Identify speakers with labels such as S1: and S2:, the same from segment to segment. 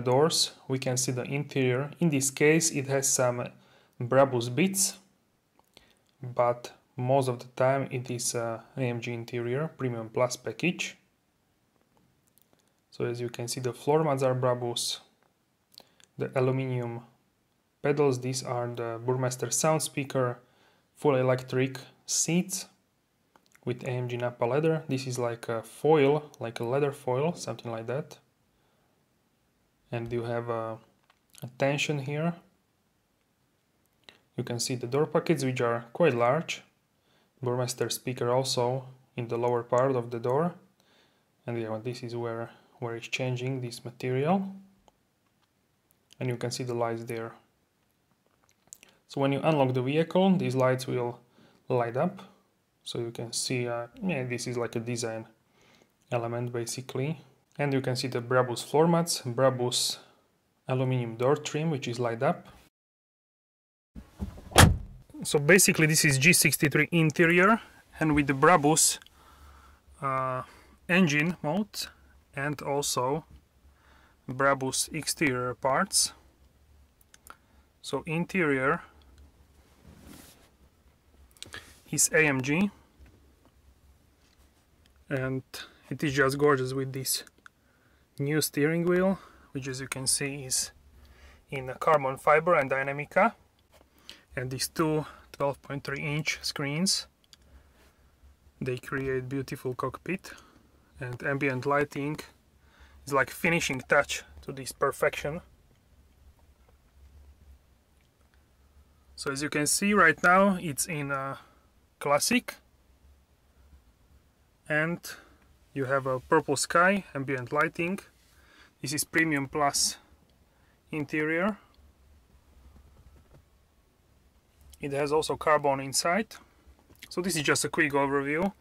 S1: the doors, we can see the interior. In this case, it has some Brabus bits, but most of the time it is uh, a AMG interior Premium Plus package. So as you can see, the floor mats are Brabus, the aluminium pedals, these are the Burmester sound speaker, full electric seats with AMG Nappa leather. This is like a foil, like a leather foil, something like that. And you have a, a tension here. You can see the door pockets, which are quite large. Burmester speaker also in the lower part of the door. And yeah, this is where, where it's changing this material. And you can see the lights there. So when you unlock the vehicle, these lights will light up. So you can see, uh, yeah, this is like a design element basically. And you can see the Brabus floor mats, Brabus aluminum door trim, which is light up. So basically this is G63 interior and with the Brabus uh, engine mode and also Brabus exterior parts. So interior is AMG and it is just gorgeous with this new steering wheel which as you can see is in carbon fiber and Dinamica and these two 12.3 inch screens they create beautiful cockpit and ambient lighting. Is like finishing touch to this perfection. So as you can see right now it's in a classic. And you have a purple sky ambient lighting. This is premium plus interior. It has also carbon inside. So this is just a quick overview.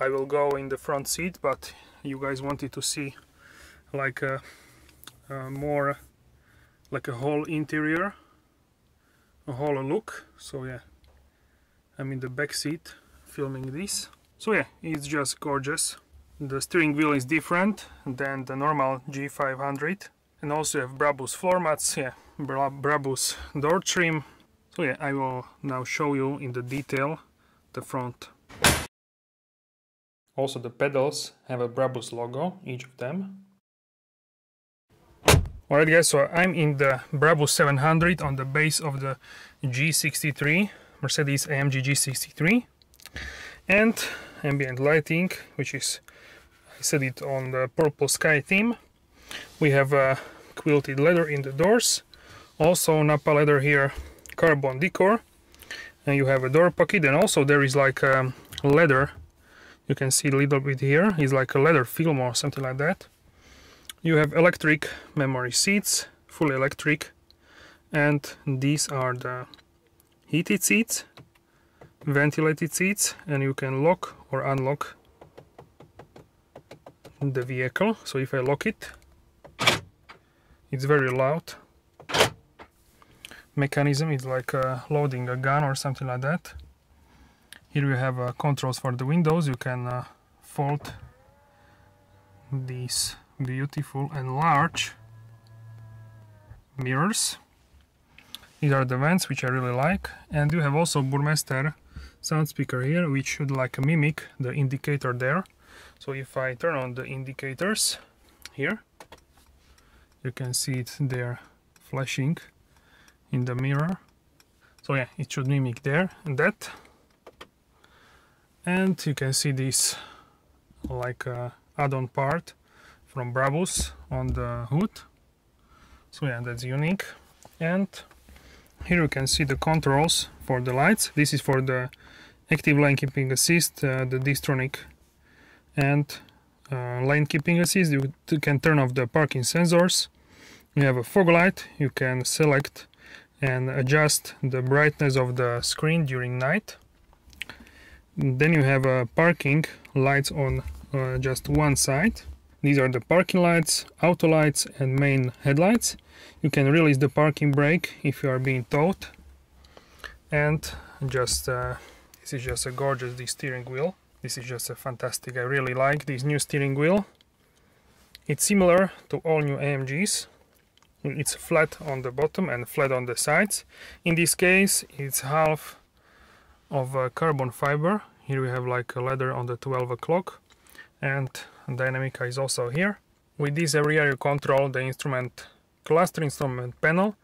S1: I will go in the front seat but you guys wanted to see like a, a more like a whole interior a whole look. So yeah I'm in the back seat filming this. So yeah, it's just gorgeous. The steering wheel is different than the normal G500 and also have Brabus floor mats, yeah, Brabus door trim. So yeah, I will now show you in the detail the front. Also the pedals have a Brabus logo, each of them. Alright guys, so I'm in the Brabus 700 on the base of the G63 Mercedes AMG G63 and ambient lighting which is I set it on the purple sky theme. We have a quilted leather in the doors. Also Nappa leather here carbon decor. And you have a door pocket and also there is like a leather. You can see a little bit here. Is like a leather film or something like that. You have electric memory seats fully electric. And these are the heated seats, ventilated seats, and you can lock or unlock the vehicle. So if I lock it, it's very loud. Mechanism is like uh, loading a gun or something like that. Here we have uh, controls for the windows. You can uh, fold these beautiful and large mirrors these are the vents which I really like and you have also Burmester sound speaker here which should like mimic the indicator there so if I turn on the indicators here you can see it there flashing in the mirror. So yeah it should mimic there and that. And you can see this like add-on part from Brabus on the hood. So yeah that's unique. And here you can see the controls for the lights. This is for the active lane keeping assist, uh, the Distronic and uh, lane keeping assist. You can turn off the parking sensors. You have a fog light. You can select and adjust the brightness of the screen during night. Then you have a parking lights on uh, just one side. These are the parking lights, auto lights and main headlights. You can release the parking brake if you are being towed. And just uh, this is just a gorgeous steering wheel. This is just a fantastic. I really like this new steering wheel. It's similar to all new AMGs. it's flat on the bottom and flat on the sides in this case it's half of carbon fiber here we have like a leather on the 12 o'clock and Dinamica is also here with this area you control the instrument cluster instrument panel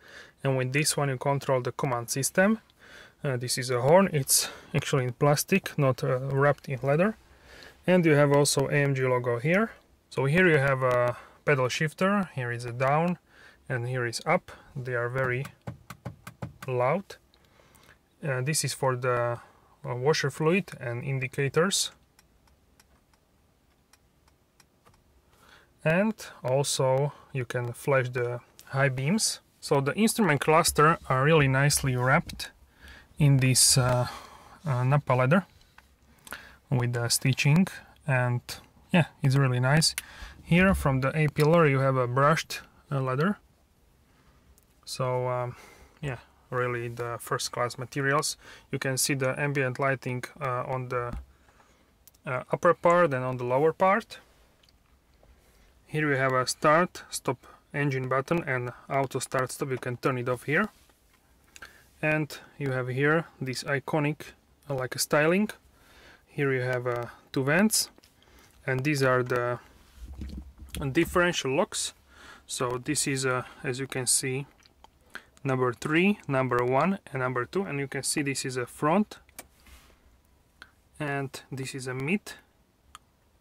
S1: and with this one you control the command system uh, this is a horn. It's actually in plastic not uh, wrapped in leather. And you have also AMG logo here. So here you have a pedal shifter. Here is a down and here is up. They are very loud. Uh, this is for the uh, washer fluid and indicators. And also you can flash the high beams. So the instrument cluster are really nicely wrapped in this uh, uh, Nappa leather with the stitching. And yeah it's really nice. Here from the A pillar you have a brushed uh, leather so um, yeah really the first class materials. You can see the ambient lighting uh, on the uh, upper part and on the lower part. Here we have a start stop engine button and auto start stop. You can turn it off here and you have here this iconic uh, like a styling. Here you have uh, two vents. And these are the differential locks. So this is uh, as you can see number 3 number 1 and number 2 and you can see this is a front. And this is a mid.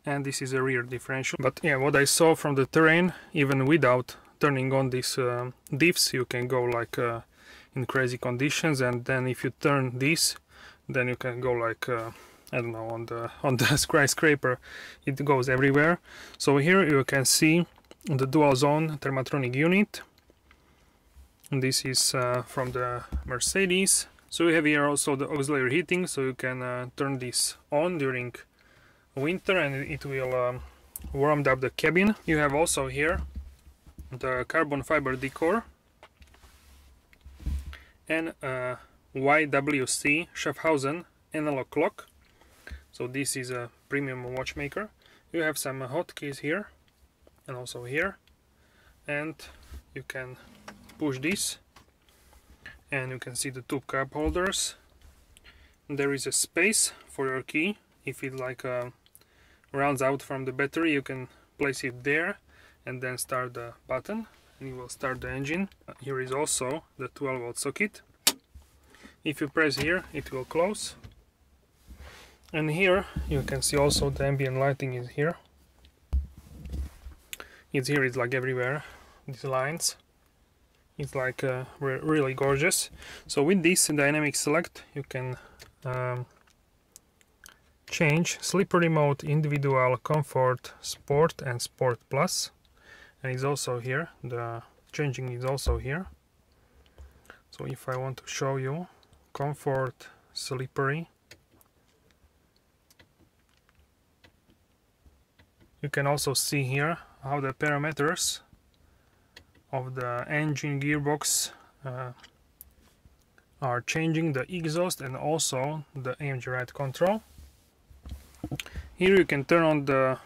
S1: And this is a rear differential. But yeah what I saw from the terrain even without turning on these uh, diffs you can go like uh, in crazy conditions and then if you turn this then you can go like uh, I don't know on the on the skyscraper. It goes everywhere. So here you can see the dual zone Thermotronic unit. And this is uh, from the Mercedes. So we have here also the auxiliary heating so you can uh, turn this on during winter and it will um, warm up the cabin. You have also here the carbon fiber decor and a IWC Schaffhausen analog clock. So this is a premium watchmaker. You have some hotkeys here and also here. And you can push this. And you can see the two cup holders. There is a space for your key. If it like uh, out from the battery you can place it there and then start the button and you will start the engine. Here is also the 12 volt socket. If you press here it will close. And here you can see also the ambient lighting is here. It's here it's like everywhere these lines. It's like uh, re really gorgeous. So with this dynamic select you can um, change slippery mode individual comfort sport and sport plus and it's also here. The changing is also here. So if I want to show you comfort slippery. You can also see here how the parameters of the engine gearbox uh, are changing the exhaust and also the AMG ride control. Here you can turn on the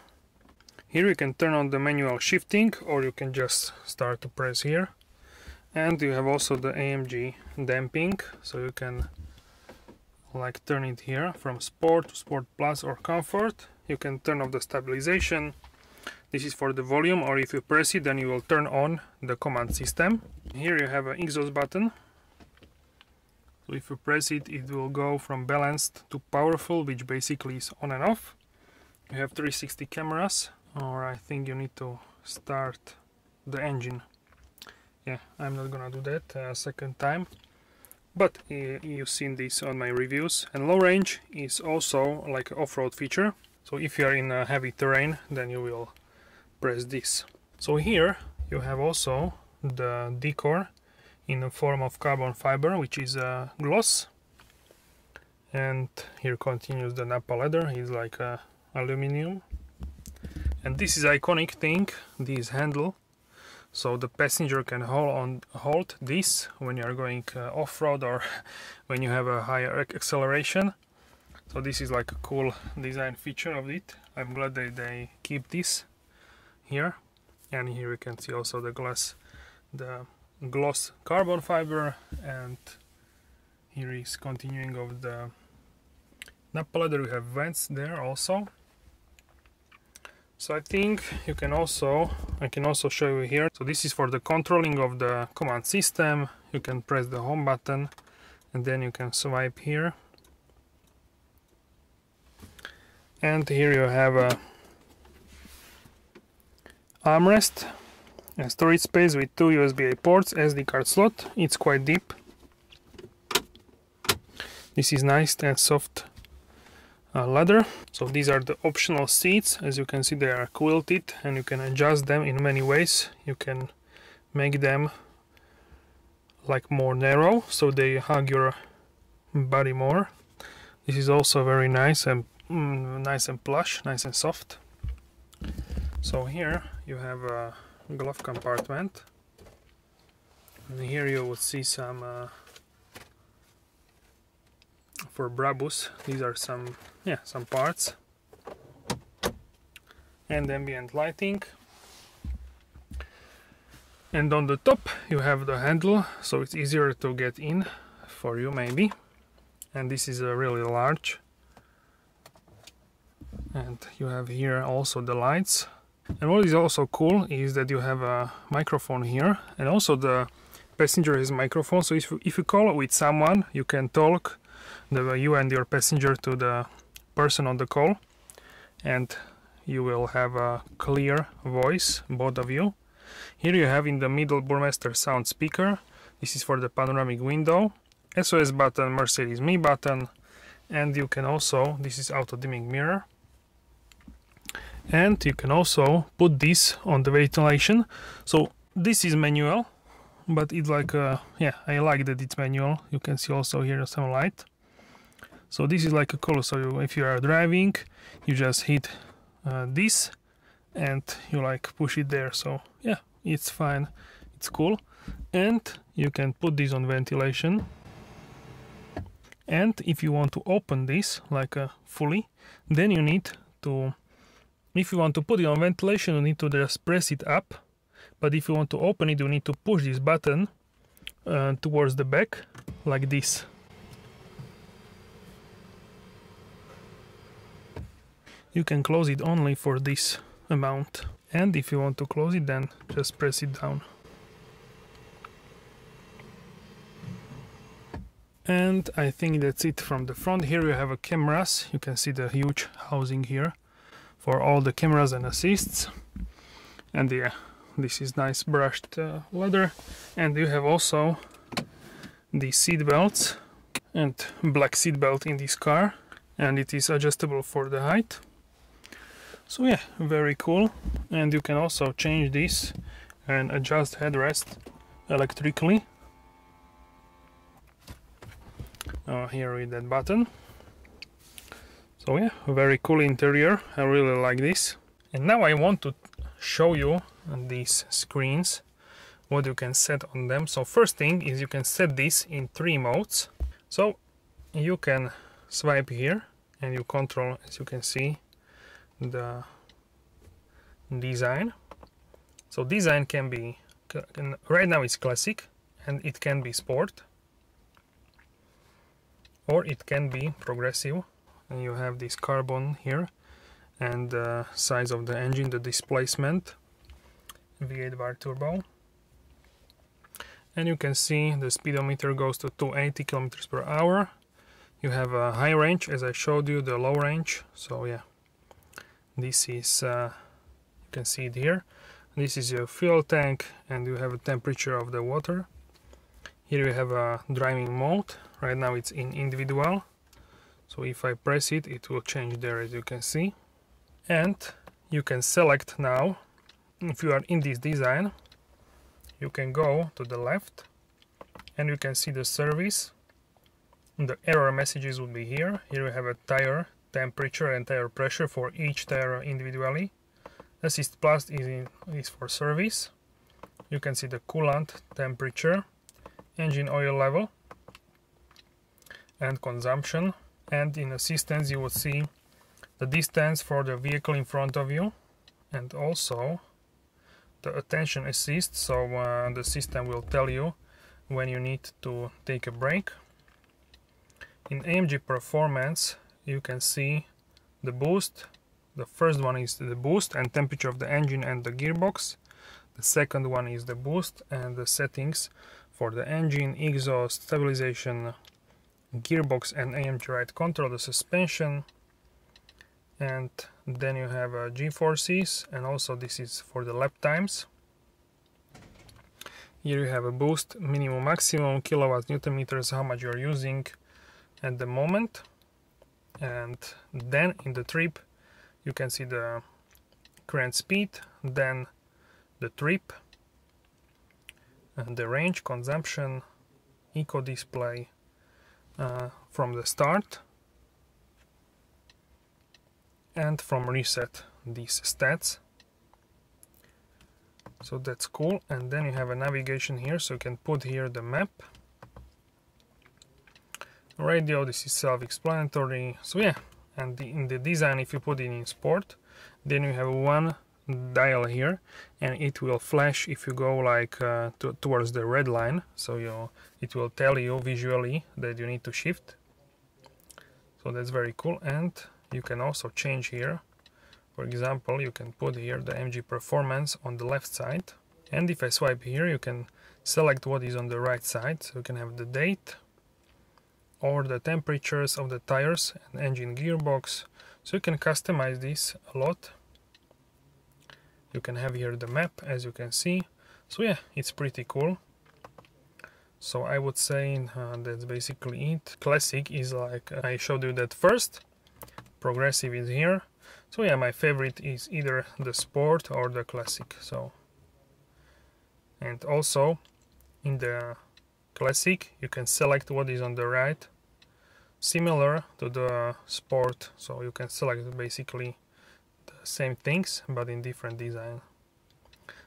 S1: here you can turn on the manual shifting or you can just start to press here. And you have also the AMG damping so you can like turn it here from sport to sport plus or comfort. You can turn off the stabilization. This is for the volume or if you press it then you will turn on the command system. Here you have an exhaust button. So if you press it it will go from balanced to powerful which basically is on and off. You have 360 cameras or I think you need to start the engine. Yeah I'm not gonna do that a second time. But uh, you've seen this on my reviews. And low range is also like off-road feature. So if you are in a heavy terrain then you will press this. So here you have also the decor in the form of carbon fiber which is a gloss. And here continues the Nappa leather. Is like a aluminium and this is iconic thing this handle. So the passenger can hold on hold this when you are going uh, off-road or when you have a higher acceleration. So this is like a cool design feature of it. I'm glad that they keep this here. And here you can see also the glass the gloss carbon fiber. And here is continuing of the Nappa leather we have vents there also so I think you can also I can also show you here. So this is for the controlling of the command system. You can press the home button and then you can swipe here. And here you have a armrest a storage space with two USB-A ports SD card slot. It's quite deep. This is nice and soft uh, leather so these are the optional seats. As you can see they are quilted and you can adjust them in many ways. You can make them like more narrow so they hug your body more. This is also very nice and mm, nice and plush nice and soft. So here you have a glove compartment. And here you would see some uh, for Brabus these are some yeah some parts. And ambient lighting. And on the top you have the handle so it's easier to get in for you maybe. And this is a really large. And you have here also the lights. And what is also cool is that you have a microphone here. And also the passenger has microphone. So if, if you call with someone you can talk the you and your passenger to the person on the call and you will have a clear voice both of you. Here you have in the middle Burmester sound speaker. This is for the panoramic window. SOS button Mercedes me button and you can also this is auto dimming mirror. And you can also put this on the ventilation. So this is manual but it's like uh, yeah I like that it's manual. You can see also here some light so this is like a color so if you are driving you just hit uh, this and you like push it there. So yeah it's fine. It's cool. And you can put this on ventilation. And if you want to open this like uh, fully then you need to if you want to put it on ventilation you need to just press it up. But if you want to open it you need to push this button uh, towards the back like this you can close it only for this amount. And if you want to close it then just press it down. And I think that's it from the front. Here you have a cameras. You can see the huge housing here for all the cameras and assists. And yeah this is nice brushed uh, leather. And you have also the seat belts and black seat belt in this car. And it is adjustable for the height so yeah very cool. And you can also change this and adjust headrest electrically. Uh, here with that button. So yeah very cool interior. I really like this. And now I want to show you these screens what you can set on them. So first thing is you can set this in three modes. So you can swipe here and you control as you can see the design. So design can be right now it's classic and it can be sport or it can be progressive. And you have this carbon here and the size of the engine the displacement V8 biturbo. And you can see the speedometer goes to 280 kilometers per hour. You have a high range as I showed you the low range. So yeah this is uh, you can see it here. This is your fuel tank and you have a temperature of the water. Here you have a driving mode right now it's in individual. So if I press it it will change there as you can see. And you can select now if you are in this design you can go to the left and you can see the service. The error messages will be here. Here we have a tire temperature and tire pressure for each tire individually. Assist plus is, in, is for service. You can see the coolant temperature engine oil level and consumption. And in assistance you will see the distance for the vehicle in front of you. And also the attention assist. So uh, the system will tell you when you need to take a break. In AMG performance you can see the boost. The first one is the boost and temperature of the engine and the gearbox. The second one is the boost and the settings for the engine exhaust stabilization gearbox and AMG ride control the suspension. And then you have uh, g-forces and also this is for the lap times. Here you have a boost minimum maximum kilowatts newton meters how much you're using at the moment and then in the trip you can see the current speed then the trip and the range consumption eco display uh, from the start and from reset these stats. So that's cool. And then you have a navigation here so you can put here the map radio this is self-explanatory. So yeah and the, in the design if you put it in sport then you have one dial here and it will flash if you go like uh, to, towards the red line. So you it will tell you visually that you need to shift. So that's very cool. And you can also change here. For example you can put here the AMG performance on the left side. And if I swipe here you can select what is on the right side. So you can have the date or the temperatures of the tires and engine gearbox. So you can customize this a lot. You can have here the map as you can see. So yeah it's pretty cool. So I would say uh, that's basically it. Classic is like I showed you that first. Progressive is here. So yeah my favorite is either the sport or the classic so. And also in the classic you can select what is on the right. Similar to the sport so you can select basically the same things but in different design.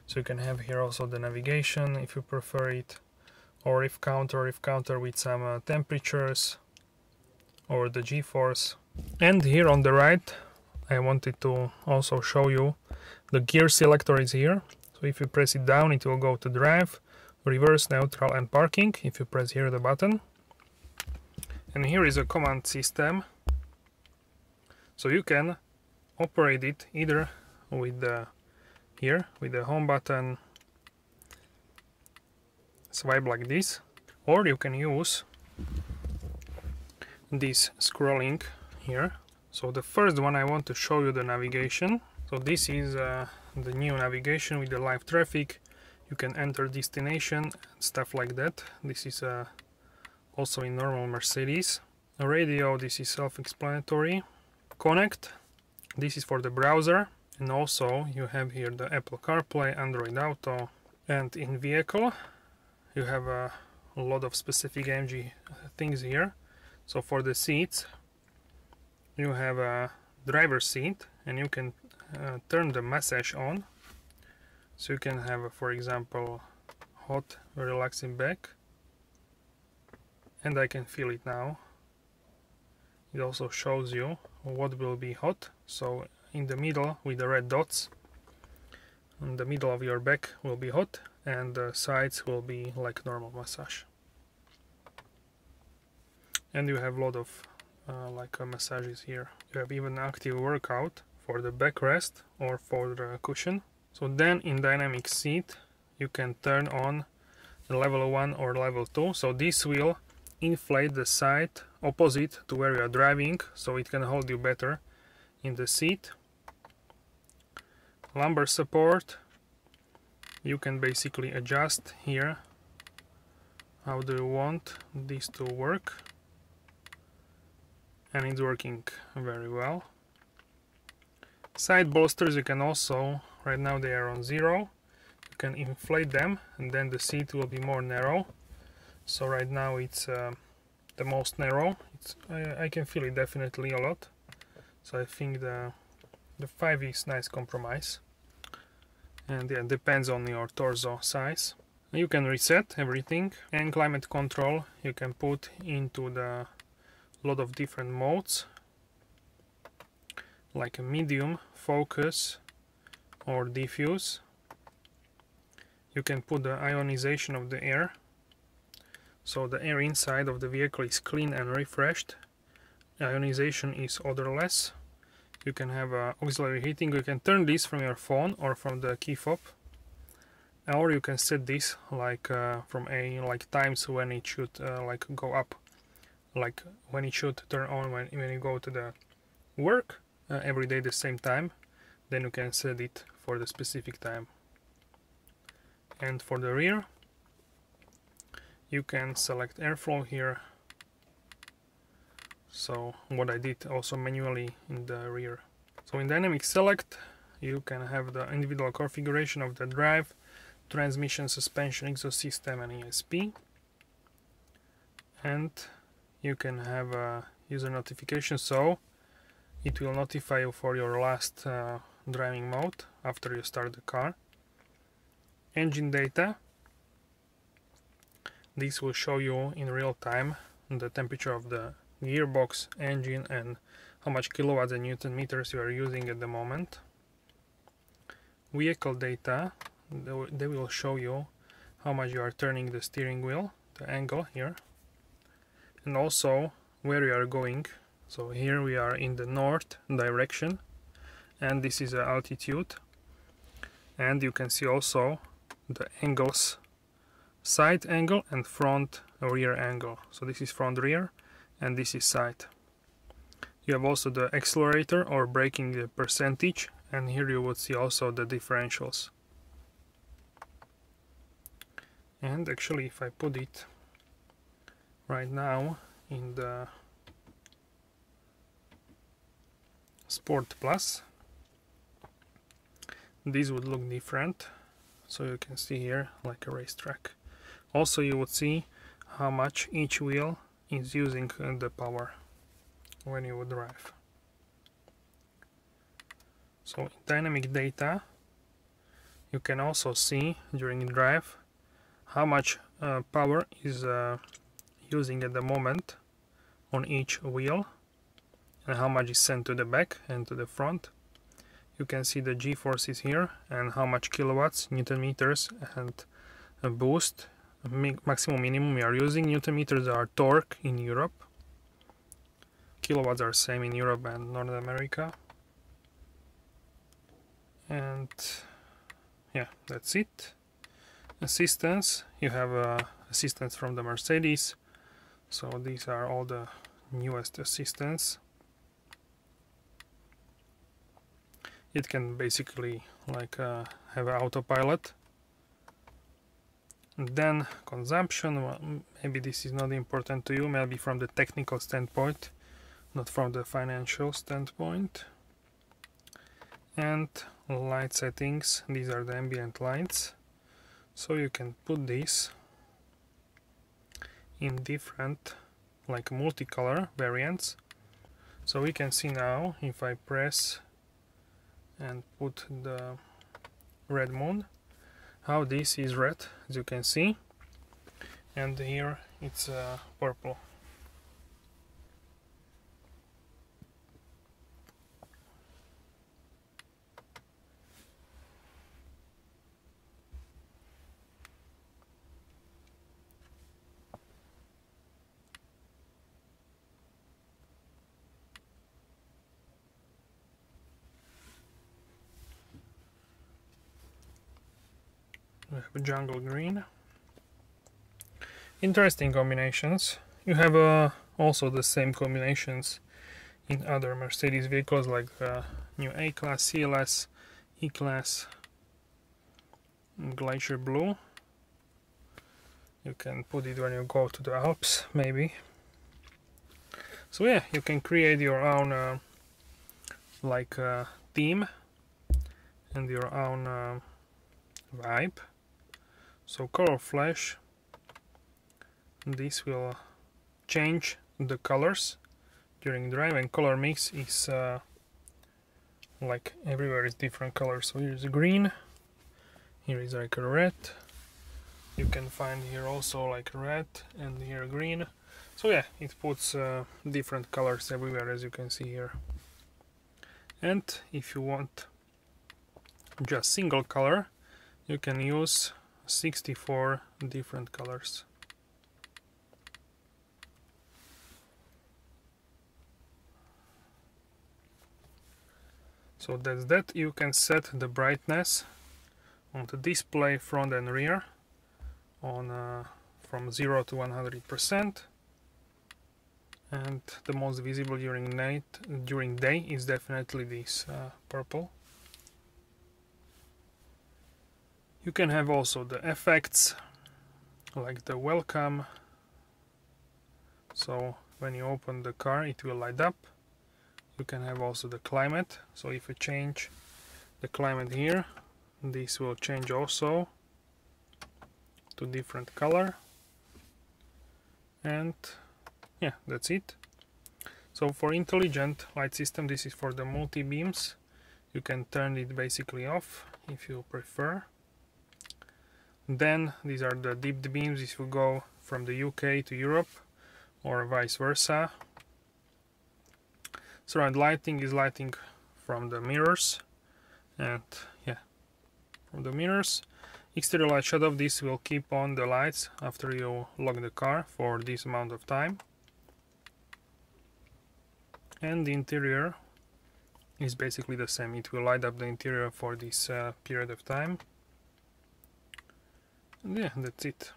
S1: So you can have here also the navigation if you prefer it or if counter if counter with some uh, temperatures or the g-force. And here on the right I wanted to also show you the gear selector is here. So if you press it down it will go to drive reverse neutral and parking. If you press here the button. And here is a command system. So you can operate it either with the here with the home button swipe like this or you can use this scrolling here. So the first one I want to show you the navigation. So this is uh, the new navigation with the live traffic you can enter destination stuff like that. This is uh, also in normal Mercedes. A radio this is self-explanatory. Connect this is for the browser. And also you have here the Apple CarPlay Android Auto and in vehicle you have a, lot of specific AMG things here. So for the seats you have a driver seat and you can uh, turn the massage on so you can have for example hot relaxing back. And I can feel it now. It also shows you what will be hot. So in the middle with the red dots in the middle of your back will be hot and the sides will be like normal massage. And you have a lot of uh, like uh, massages here. You have even active workout for the backrest or for the cushion so then in dynamic seat you can turn on the level 1 or level 2 so this will inflate the side opposite to where you are driving so it can hold you better in the seat. Lumbar support you can basically adjust here. How do you want this to work? And it's working very well. Side bolsters you can also right now they are on zero. You can inflate them and then the seat will be more narrow. So right now it's uh, the most narrow. It's, I, I, can feel it definitely a lot. So I think the the 5 is nice compromise. And yeah depends on your torso size. You can reset everything. And climate control you can put into the lot of different modes. Like a medium focus or diffuse. You can put the ionization of the air. So the air inside of the vehicle is clean and refreshed. Ionization is odorless. You can have uh, auxiliary heating. You can turn this from your phone or from the key fob. Or you can set this like uh, from a like times when it should uh, like go up. Like when it should turn on when, when you go to the work uh, every day the same time then you can set it for the specific time. And for the rear you can select airflow here. So what I did also manually in the rear. So in dynamic select you can have the individual configuration of the drive transmission suspension exhaust system and ESP and you can have a user notification so it will notify you for your last uh, driving mode after you start the car. Engine data. This will show you in real time the temperature of the gearbox, engine and how much kilowatts and newton meters you are using at the moment. Vehicle data, they will show you how much you are turning the steering wheel, the angle here, and also where you are going. So here we are in the north direction and this is the altitude. And you can see also the angles side angle and front rear angle. So this is front rear and this is side. You have also the accelerator or braking percentage and here you would see also the differentials. And actually if I put it right now in the Sport Plus this would look different. So you can see here like a racetrack. Also you would see how much each wheel is using the power when you would drive. So dynamic data you can also see during drive how much uh, power is uh, using at the moment on each wheel and how much is sent to the back and to the front you can see the g-forces here and how much kilowatts newton meters and a boost maximum minimum we are using. Newton meters are torque in Europe. Kilowatts are same in Europe and North America. And yeah, that's it. Assistance, you have uh, assistance from the Mercedes. So these are all the newest assistants. It can basically like uh, have autopilot then consumption, well, maybe this is not important to you, maybe from the technical standpoint, not from the financial standpoint. And light settings, these are the ambient lights. So you can put these in different like multicolor variants. So we can see now if I press and put the red moon. How this is red as you can see. And here it's uh, purple jungle green. Interesting combinations. You have uh, also the same combinations in other Mercedes vehicles like uh, new A-Class, CLS, E-Class, Glacier Blue. You can put it when you go to the Alps maybe. So yeah you can create your own uh, like uh, theme and your own uh, vibe so color flash this will change the colors during drive and color mix is uh, like everywhere is different colors. So here's green here is like a red. You can find here also like red and here green. So yeah it puts uh, different colors everywhere as you can see here. And if you want just single color you can use 64 different colors. So that's that. You can set the brightness on the display front and rear on uh, from 0 to 100% and the most visible during night during day is definitely this uh, purple you can have also the effects like the welcome. So when you open the car it will light up. You can have also the climate. So if you change the climate here this will change also to different color. And yeah that's it. So for intelligent light system this is for the multi beams you can turn it basically off if you prefer then these are the dipped beams. If you go from the UK to Europe or vice versa. Surround lighting is lighting from the mirrors and yeah from the mirrors. Exterior light shut off this will keep on the lights after you lock the car for this amount of time. And the interior is basically the same. It will light up the interior for this uh, period of time and yeah that's it.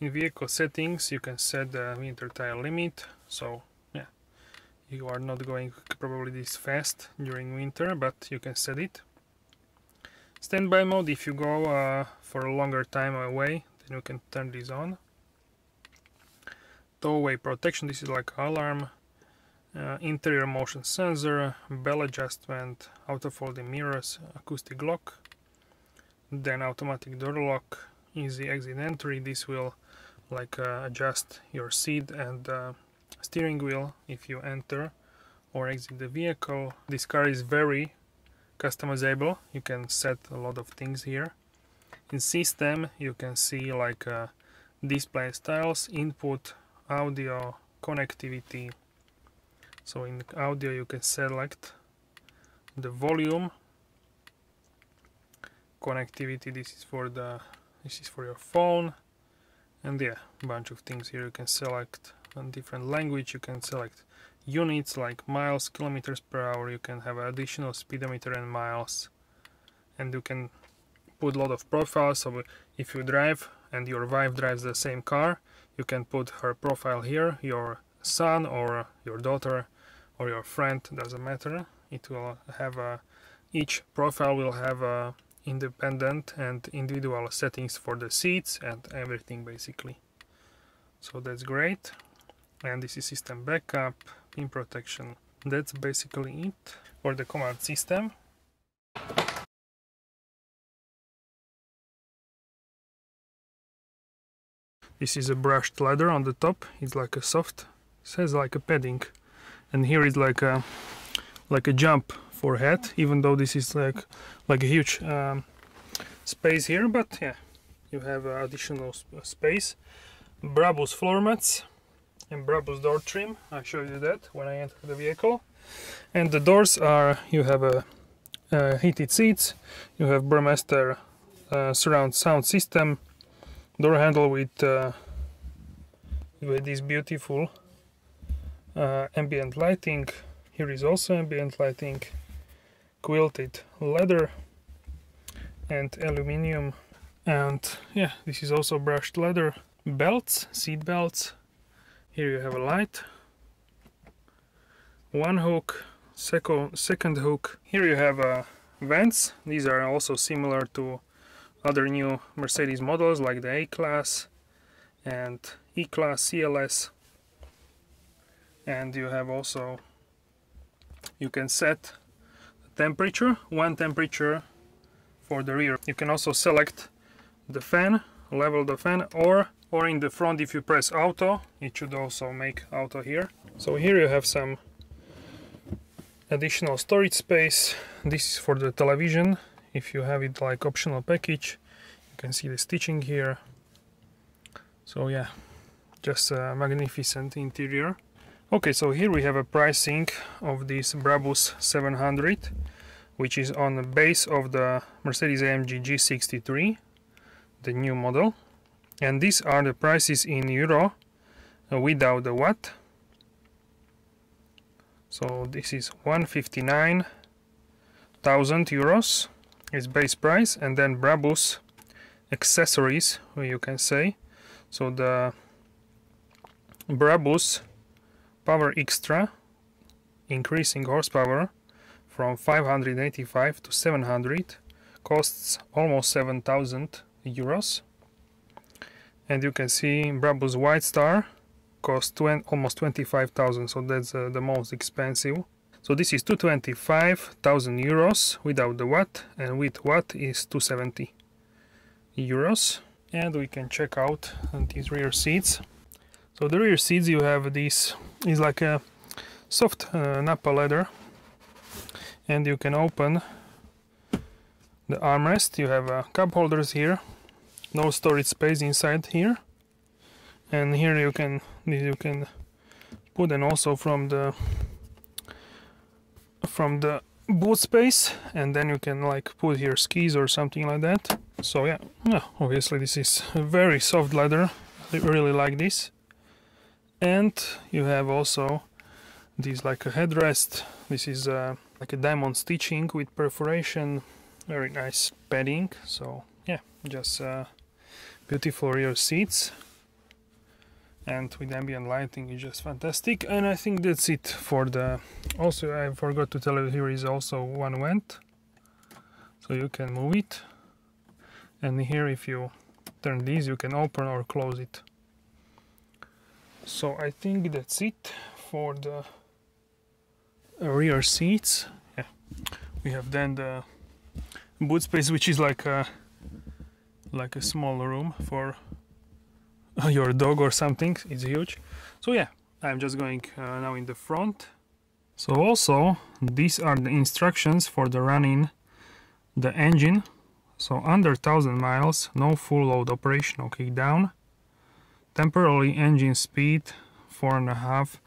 S1: In vehicle settings you can set the winter tire limit so yeah. You are not going probably this fast during winter but you can set it. Standby mode if you go uh, for a longer time away then you can turn this on. Towaway protection this is like alarm uh, interior motion sensor bell adjustment auto folding mirrors acoustic lock then automatic door lock easy exit entry. This will like uh, adjust your seat and uh, steering wheel if you enter or exit the vehicle. This car is very customizable. You can set a lot of things here. In system you can see like uh, display styles input audio connectivity. So in audio you can select the volume connectivity this is for the this is for your phone. And yeah a bunch of things here. You can select on different language. You can select units like miles kilometers per hour. You can have additional speedometer and miles. And you can put a lot of profiles. So if you drive and your wife drives the same car you can put her profile here your son or your daughter or your friend doesn't matter. It will have a each profile will have a independent and individual settings for the seats and everything basically. So that's great. And this is system backup pin protection. That's basically it for the command system. This is a brushed leather on the top. It's like a soft it has like a padding. And here is like a like a jump head even though this is like like a huge um, space here but yeah you have uh, additional sp space. Brabus floor mats and Brabus door trim. I showed you that when I entered the vehicle. And the doors are you have a uh, heated seats. You have Burmester uh, surround sound system. Door handle with uh, with this beautiful uh, ambient lighting. Here is also ambient lighting quilted leather and aluminium. And yeah this is also brushed leather belts seat belts. Here you have a light. One hook second second hook. Here you have uh, vents. These are also similar to other new Mercedes models like the A-Class and E-Class CLS and you have also you can set temperature one temperature for the rear. You can also select the fan level the fan or or in the front if you press auto it should also make auto here. So here you have some additional storage space. This is for the television. If you have it like optional package you can see the stitching here. So yeah just a magnificent interior. Okay, so here we have a pricing of this Brabus 700 which is on the base of the Mercedes AMG G63 the new model. And these are the prices in euro uh, without the VAT. So this is 159,000 euros is base price and then Brabus accessories you can say. So the Brabus Power Extra increasing horsepower from 585 to 700 costs almost 7000 euros. And you can see Brabus White Star costs 20, almost 25,000 so that's uh, the most expensive. So this is 225,000 euros without the VAT and with VAT is 270 euros. And we can check out these rear seats. So the rear seats you have this is like a soft uh, Nappa leather and you can open the armrest. You have uh, cup holders here. No storage space inside here. And here you can you can put and also from the from the boot space. And then you can like put here skis or something like that. So yeah, yeah obviously this is a very soft leather. I really like this. And you have also this like a headrest. This is uh, like a diamond stitching with perforation very nice padding so yeah just uh, beautiful rear seats. And with ambient lighting is just fantastic and I think that's it for the also I forgot to tell you here is also one vent so you can move it. And here if you turn this you can open or close it. So I think that's it for the rear seats. Yeah. We have then the boot space which is like a like a small room for your dog or something. It's huge. So yeah i'm just going uh, now in the front. So also these are the instructions for the running the engine. So under 1000 miles no full load operational kick down temporarily engine speed four and a half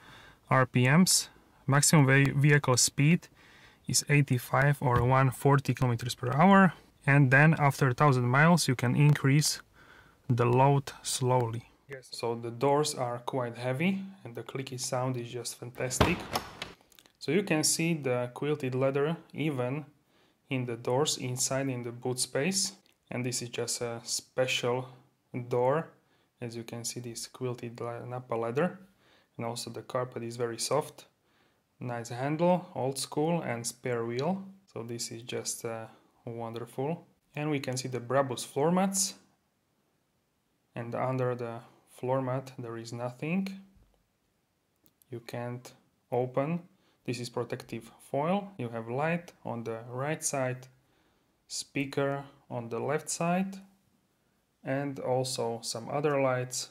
S1: rpms maximum vehicle speed is 85 or 140 kilometers per hour and then after 1000 miles you can increase the load slowly. Yes. So the doors are quite heavy and the clicky sound is just fantastic. So you can see the quilted leather even in the doors inside in the boot space and this is just a special door as you can see this quilted Nappa leather and also the carpet is very soft nice handle old school and spare wheel. So this is just uh, wonderful. And we can see the Brabus floor mats. And under the floor mat there is nothing. You can't open. This is protective foil. You have light on the right side speaker on the left side and also some other lights.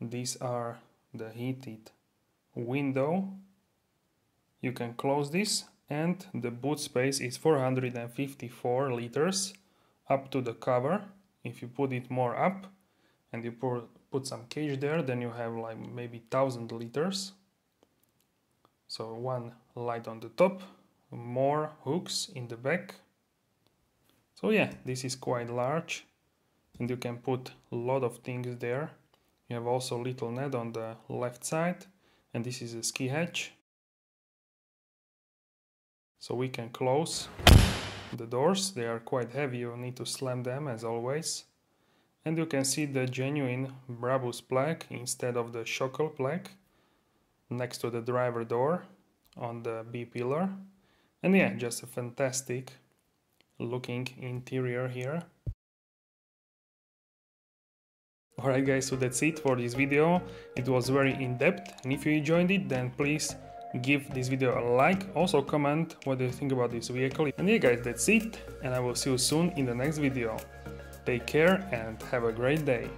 S1: These are the heated window you can close this and the boot space is 454 liters up to the cover. If you put it more up and you pour, put some cage there then you have like maybe 1000 liters. So one light on the top more hooks in the back. So yeah this is quite large and you can put a lot of things there. You have also little net on the left side and this is a ski hatch so we can close the doors. They are quite heavy. You need to slam them as always. And you can see the genuine Brabus plaque instead of the Schöckl plaque next to the driver door on the B pillar. And yeah just a fantastic looking interior here. Alright guys so that's it for this video. It was very in-depth. And if you enjoyed it then please give this video a like, also comment what do you think about this vehicle. And yeah guys, that's it, and I will see you soon in the next video. Take care and have a great day.